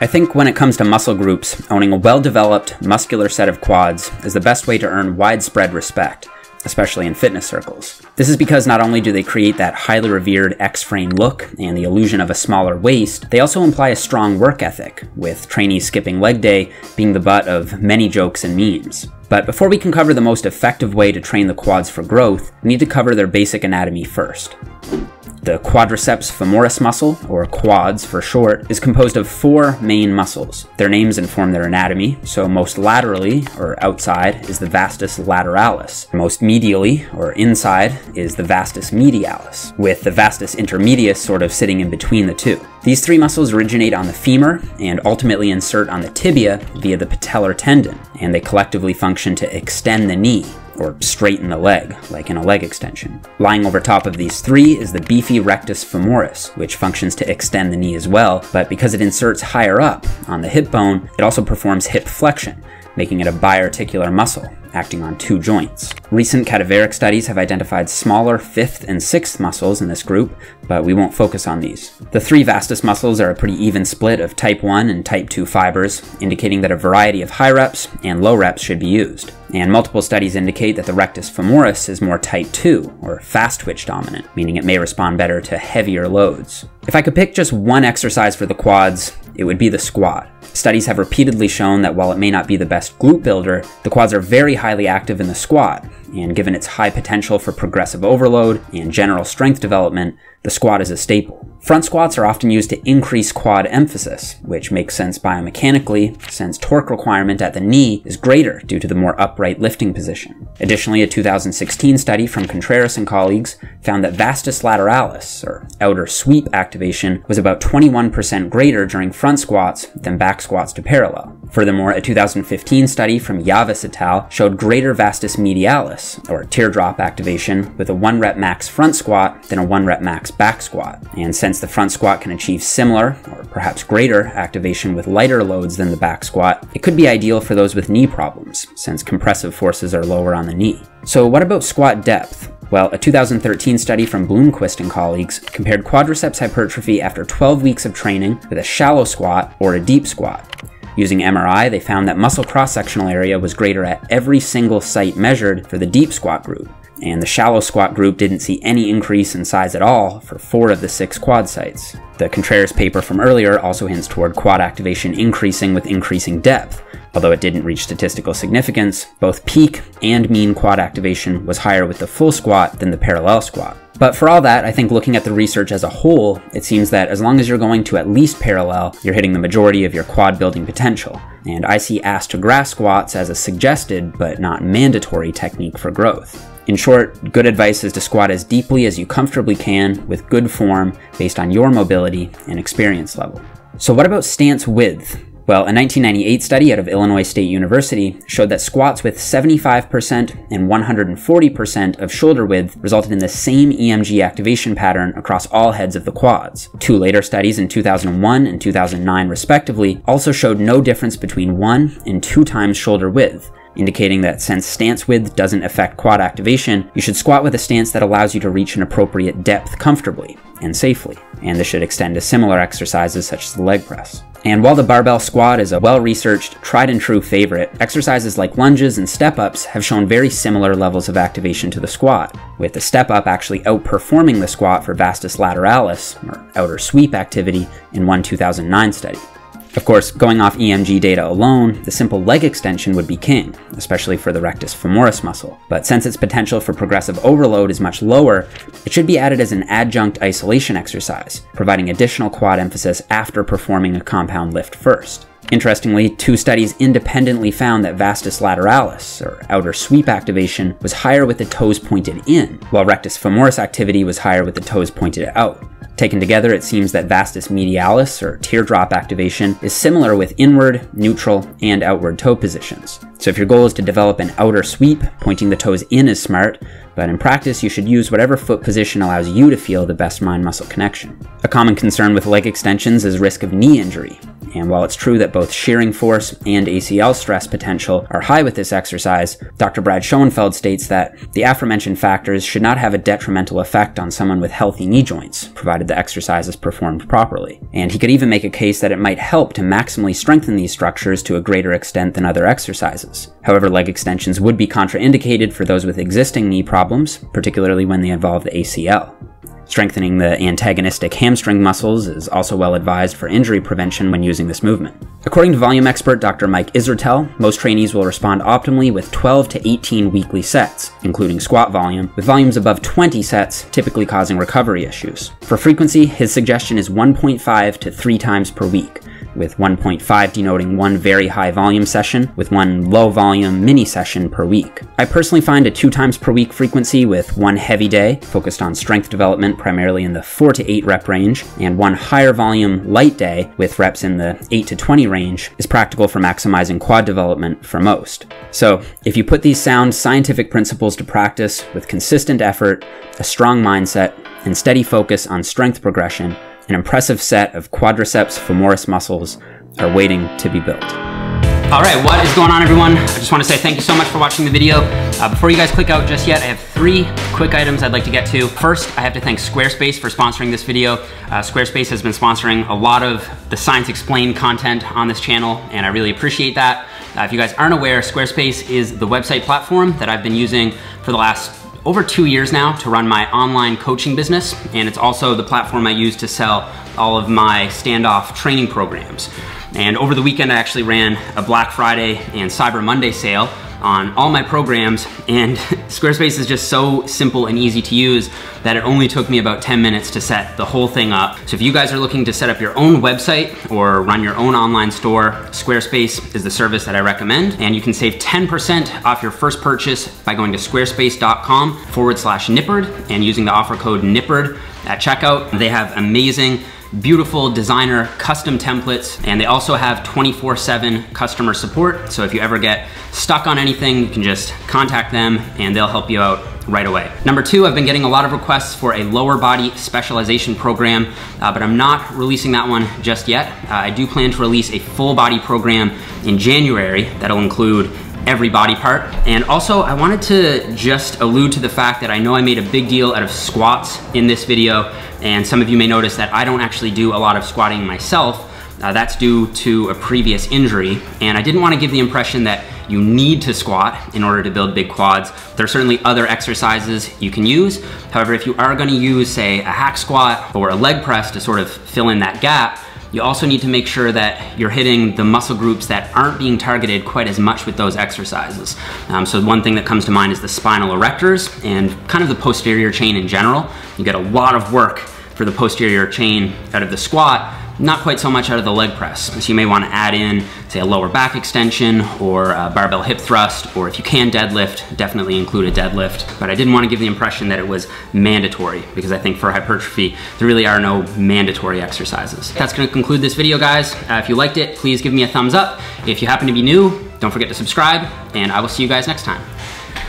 I think when it comes to muscle groups, owning a well-developed, muscular set of quads is the best way to earn widespread respect, especially in fitness circles. This is because not only do they create that highly revered X-frame look and the illusion of a smaller waist, they also imply a strong work ethic, with trainees skipping leg day being the butt of many jokes and memes. But before we can cover the most effective way to train the quads for growth, we need to cover their basic anatomy first. The quadriceps femoris muscle, or quads for short, is composed of four main muscles. Their names inform their anatomy, so most laterally, or outside, is the vastus lateralis. Most medially, or inside, is the vastus medialis, with the vastus intermedius sort of sitting in between the two. These three muscles originate on the femur and ultimately insert on the tibia via the patellar tendon, and they collectively function to extend the knee, or straighten the leg, like in a leg extension. Lying over top of these three is the beefy rectus femoris, which functions to extend the knee as well, but because it inserts higher up on the hip bone, it also performs hip flexion, making it a biarticular muscle, acting on two joints. Recent cadaveric studies have identified smaller fifth and sixth muscles in this group, but we won't focus on these. The three vastus muscles are a pretty even split of type 1 and type 2 fibers, indicating that a variety of high reps and low reps should be used. And multiple studies indicate that the rectus femoris is more type 2, or fast twitch dominant, meaning it may respond better to heavier loads. If I could pick just one exercise for the quads, it would be the squat. Studies have repeatedly shown that while it may not be the best glute builder, the quads are very highly active in the squat, and given its high potential for progressive overload and general strength development, the squat is a staple. Front squats are often used to increase quad emphasis, which makes sense biomechanically since torque requirement at the knee is greater due to the more upright lifting position. Additionally, a 2016 study from Contreras and colleagues found that vastus lateralis, or outer sweep activation, was about 21% greater during front squats than back squats to parallel. Furthermore, a 2015 study from Yavuz et al. showed greater vastus medialis, or teardrop activation, with a 1 rep max front squat than a 1 rep max back squat. And since the front squat can achieve similar, or perhaps greater, activation with lighter loads than the back squat, it could be ideal for those with knee problems, since compressive forces are lower on the knee. So what about squat depth? Well, a 2013 study from Bloomquist and colleagues compared quadriceps hypertrophy after 12 weeks of training with a shallow squat or a deep squat. Using MRI, they found that muscle cross-sectional area was greater at every single site measured for the deep squat group, and the shallow squat group didn't see any increase in size at all for four of the six quad sites. The Contreras paper from earlier also hints toward quad activation increasing with increasing depth. Although it didn't reach statistical significance, both peak and mean quad activation was higher with the full squat than the parallel squat. But for all that, I think looking at the research as a whole, it seems that as long as you're going to at least parallel, you're hitting the majority of your quad building potential. And I see ass to grass squats as a suggested, but not mandatory technique for growth. In short, good advice is to squat as deeply as you comfortably can with good form based on your mobility and experience level. So what about stance width? Well, a 1998 study out of Illinois State University showed that squats with 75% and 140% of shoulder width resulted in the same EMG activation pattern across all heads of the quads. Two later studies in 2001 and 2009 respectively also showed no difference between one and two times shoulder width, indicating that since stance width doesn't affect quad activation, you should squat with a stance that allows you to reach an appropriate depth comfortably and safely, and this should extend to similar exercises such as the leg press. And while the barbell squat is a well-researched, tried and true favorite, exercises like lunges and step-ups have shown very similar levels of activation to the squat, with the step-up actually outperforming the squat for vastus lateralis, or outer sweep activity, in one 2009 study. Of course, going off EMG data alone, the simple leg extension would be king, especially for the rectus femoris muscle. But since its potential for progressive overload is much lower, it should be added as an adjunct isolation exercise, providing additional quad emphasis after performing a compound lift first. Interestingly, two studies independently found that vastus lateralis, or outer sweep activation, was higher with the toes pointed in, while rectus femoris activity was higher with the toes pointed out. Taken together, it seems that vastus medialis, or teardrop activation, is similar with inward, neutral, and outward toe positions. So if your goal is to develop an outer sweep, pointing the toes in is smart, but in practice you should use whatever foot position allows you to feel the best mind-muscle connection. A common concern with leg extensions is risk of knee injury, And while it's true that both shearing force and ACL stress potential are high with this exercise, Dr. Brad Schoenfeld states that the aforementioned factors should not have a detrimental effect on someone with healthy knee joints, provided the exercise is performed properly. And he could even make a case that it might help to maximally strengthen these structures to a greater extent than other exercises. However, leg extensions would be contraindicated for those with existing knee problems, particularly when they involve the ACL. Strengthening the antagonistic hamstring muscles is also well advised for injury prevention when using this movement. According to volume expert Dr. Mike Israetel, most trainees will respond optimally with 12 to 18 weekly sets, including squat volume, with volumes above 20 sets typically causing recovery issues. For frequency, his suggestion is 1.5 to 3 times per week, with 1.5 denoting one very high volume session, with one low volume mini session per week. I personally find a two times per week frequency with one heavy day, focused on strength development primarily in the 4 to 8 rep range, and one higher volume light day with reps in the 8 to 20 range is practical for maximizing quad development for most. So, if you put these sound scientific principles to practice with consistent effort, a strong mindset, and steady focus on strength progression, an impressive set of quadriceps femoris muscles are waiting to be built. All right, what is going on everyone? I just wanna say thank you so much for watching the video. Uh, before you guys click out just yet, I have three quick items I'd like to get to. First, I have to thank Squarespace for sponsoring this video. Uh, Squarespace has been sponsoring a lot of the Science Explained content on this channel, and I really appreciate that. Uh, if you guys aren't aware, Squarespace is the website platform that I've been using for the last over two years now to run my online coaching business, and it's also the platform I use to sell all of my standoff training programs. And over the weekend, I actually ran a Black Friday and Cyber Monday sale on all my programs and Squarespace is just so simple and easy to use that it only took me about 10 minutes to set the whole thing up. So if you guys are looking to set up your own website or run your own online store, Squarespace is the service that I recommend. And you can save 10% off your first purchase by going to squarespace.com forward slash Nippard and using the offer code Nippard at checkout. They have amazing beautiful designer custom templates, and they also have 24-7 customer support. So if you ever get stuck on anything, you can just contact them and they'll help you out right away. Number two, I've been getting a lot of requests for a lower body specialization program, uh, but I'm not releasing that one just yet. Uh, I do plan to release a full body program in January that'll include every body part. And also I wanted to just allude to the fact that I know I made a big deal out of squats in this video and some of you may notice that I don't actually do a lot of squatting myself. Uh, that's due to a previous injury. And I didn't want to give the impression that you need to squat in order to build big quads. There are certainly other exercises you can use. However, if you are gonna use, say, a hack squat or a leg press to sort of fill in that gap, you also need to make sure that you're hitting the muscle groups that aren't being targeted quite as much with those exercises. Um, so one thing that comes to mind is the spinal erectors and kind of the posterior chain in general. You get a lot of work for the posterior chain out of the squat, not quite so much out of the leg press. So you may want to add in, say, a lower back extension or a barbell hip thrust, or if you can deadlift, definitely include a deadlift. But I didn't want to give the impression that it was mandatory because I think for hypertrophy, there really are no mandatory exercises. That's going to conclude this video, guys. Uh, if you liked it, please give me a thumbs up. If you happen to be new, don't forget to subscribe, and I will see you guys next time.